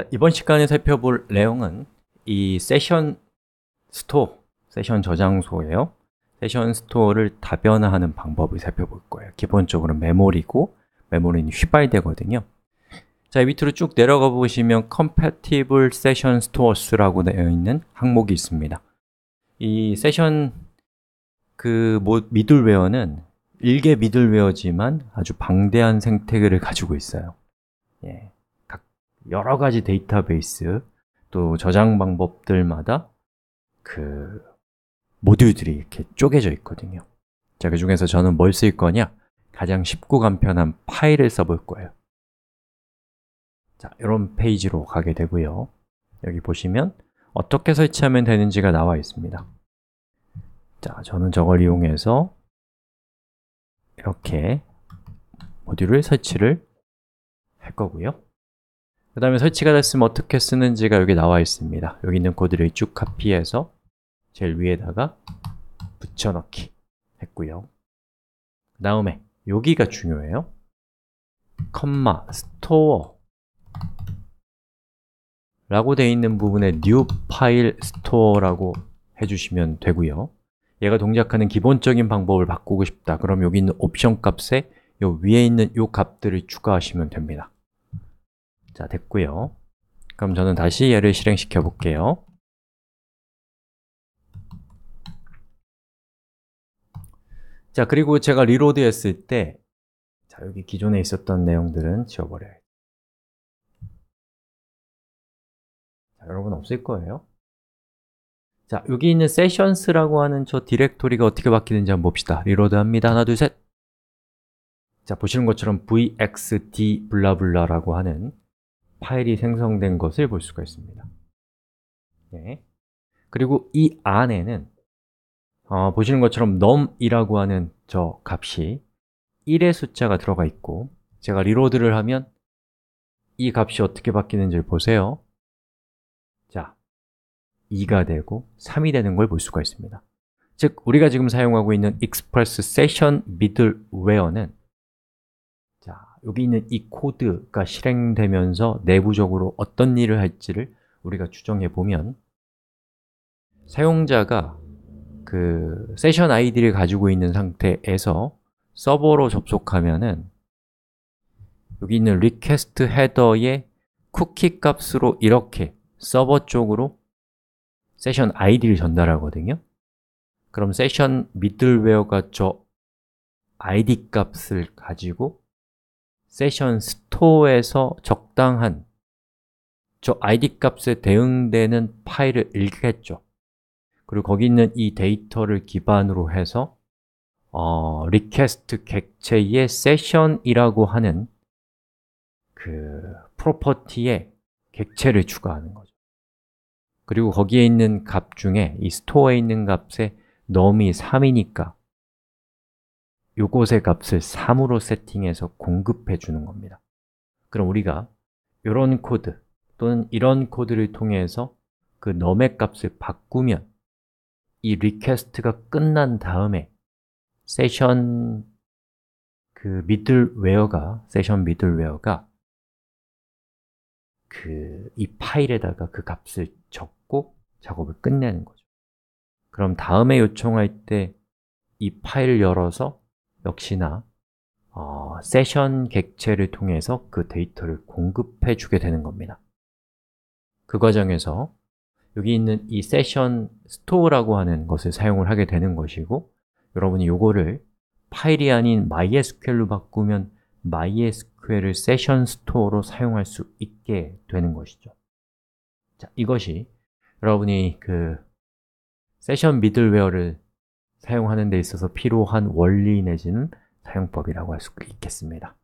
자, 이번 시간에 살펴볼 내용은 이 session store, session 저장소예요. 세션 스토어를 다변화하는 방법을 살펴볼 거예요. 기본적으로 메모리고 메모리는 휘발되거든요. 자, 밑으로 쭉 내려가 보시면 Compatible Session Stores라고 되어 있는 항목이 있습니다. 이 세션 그 middleware는 일개 middleware지만 아주 방대한 생태계를 가지고 있어요. 예, 각 여러 가지 데이터베이스 또 저장 방법들마다 그 모듈들이 이렇게 쪼개져 있거든요. 자, 그 중에서 저는 뭘 쓸 거냐? 가장 쉽고 간편한 파일을 써볼 거예요. 자, 이런 페이지로 가게 되고요. 여기 보시면 어떻게 설치하면 되는지가 나와 있습니다. 자, 저는 저걸 이용해서 이렇게 모듈을 설치를 할 거고요 그 다음에 설치가 됐으면 어떻게 쓰는지가 여기 나와 있습니다. 여기 있는 코드를 쭉 카피해서 제일 위에다가 붙여넣기 했고요. 그 다음에 여기가 중요해요. comma store. 라고 되어 있는 부분에 new file store라고 해주시면 되고요. 얘가 동작하는 기본적인 방법을 바꾸고 싶다. 그럼 여기 있는 옵션 값에 요 위에 있는 요 값들을 추가하시면 됩니다 자, 됐고요. 그럼 저는 다시 얘를 실행시켜 볼게요. 자, 그리고 제가 reload 했을 때 자, 여기 기존에 있었던 내용들은 지워버려요 자, 여러분 없을 거예요. 자, 여기 있는 sessions라고 하는 저 디렉토리가 어떻게 바뀌는지 한번 봅시다. reload 합니다. 하나, 둘, 셋. 자, 보시는 것처럼 vxd blah blah라고 하는 파일이 생성된 것을 볼 수가 있습니다. 네. 그리고 이 안에는 어, 보시는 것처럼 num이라고 하는 저 값이 1의 숫자가 들어가 있고 제가 reload를 하면 이 값이 어떻게 바뀌는지를 보세요. 2가 되고 3이 되는 걸 볼 수가 있습니다. 즉, 우리가 지금 사용하고 있는 Express Session Middleware는 자, 여기 있는 이 코드가 실행되면서 내부적으로 어떤 일을 할지를 우리가 추정해 보면 사용자가 그 세션 아이디를 가지고 있는 상태에서 서버로 접속하면은 여기 있는 request 헤더의 쿠키 값으로 이렇게 서버 쪽으로 세션 아이디를 전달하거든요. 그럼 session middleware가 저 id 값을 가지고 session store에서 적당한 저 id 값에 대응되는 파일을 읽겠죠. 그리고 거기 있는 이 데이터를 기반으로 해서 어, request 객체의 session이라고 하는 그 property에 객체를 추가하는 거죠. 그리고 거기에 있는 값 중에 이 store에 있는 값의 num이 3이니까 요것의 값을 3으로 세팅해서 공급해 주는 겁니다. 그럼 우리가 이런 코드 또는 이런 코드를 통해서 그 num의 값을 바꾸면 이 request가 끝난 다음에 세션 그 middleware가 session middleware가 그 이 파일에다가 그 값을 적 작업을 끝내는 거죠. 그럼 다음에 요청할 때 이 파일을 열어서 역시나 어, 세션 객체를 통해서 그 데이터를 공급해 주게 되는 겁니다. 그 과정에서 여기 있는 이 session store라고 하는 것을 사용을 하게 되는 것이고 여러분이 요거를 파일이 아닌 MySQL로 바꾸면 MySQL을 session store로 사용할 수 있게 되는 것이죠. 자, 이것이 여러분이 그 session middleware를 사용하는 데 있어서 필요한 원리 내지는 사용법이라고 할 수 있겠습니다